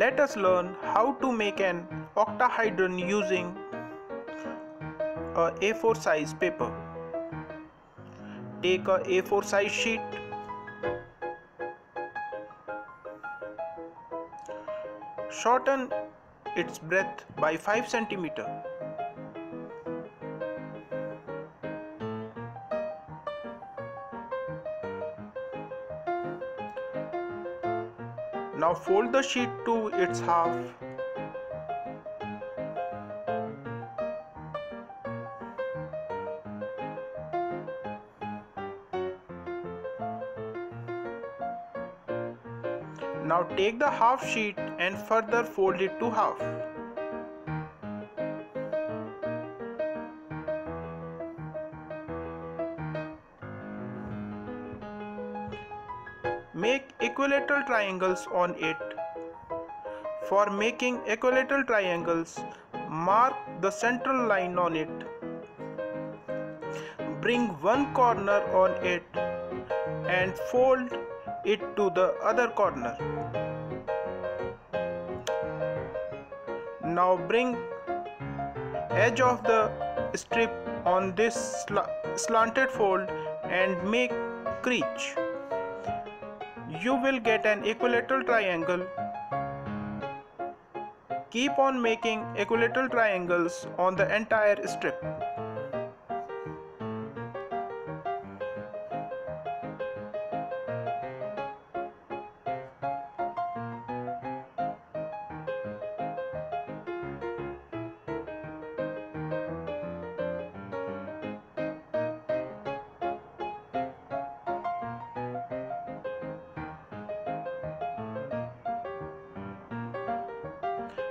Let us learn how to make an octahedron using a A4 size paper. Take a A4 size sheet. Shorten its breadth by 5 centimeter. Now fold the sheet to its half. Now take the half sheet and further fold it to half. Make equilateral triangles on it. For making equilateral triangles, mark the central line on it. Bring one corner on it and fold it to the other corner. Now bring edge of the strip on this sl slanted fold and make crease you will get an equilateral triangle. Keep on making equilateral triangles on the entire strip.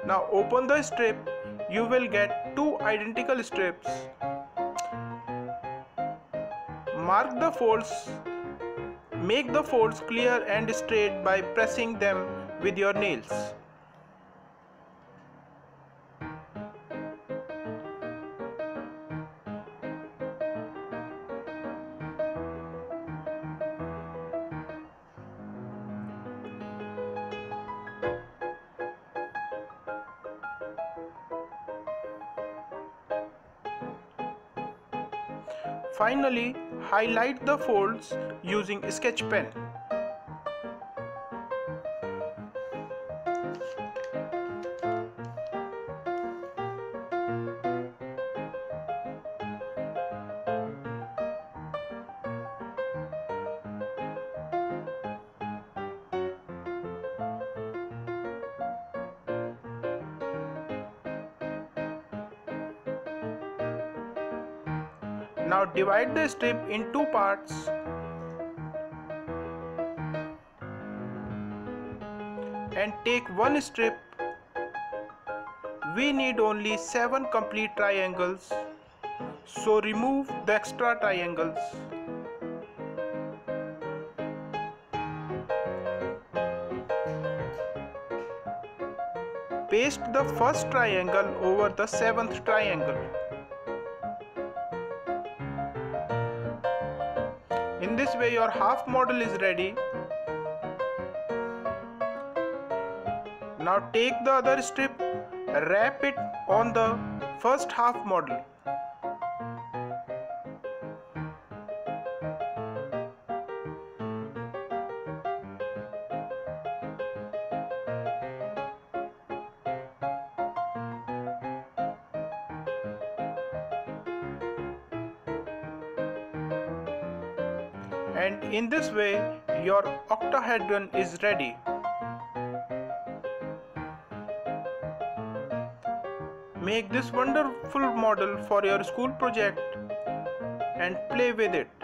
Now open the strip, you will get two identical strips. Mark the folds. Make the folds clear and straight by pressing them with your nails. Finally, highlight the folds using sketch pen. Now divide the strip in two parts. And take one strip. We need only 7 complete triangles. So remove the extra triangles. Paste the first triangle over the seventh triangle. In this way your half model is ready. Now take the other strip, wrap it on the first half model. And in this way your octahedron is ready. Make this wonderful model for your school project and play with it.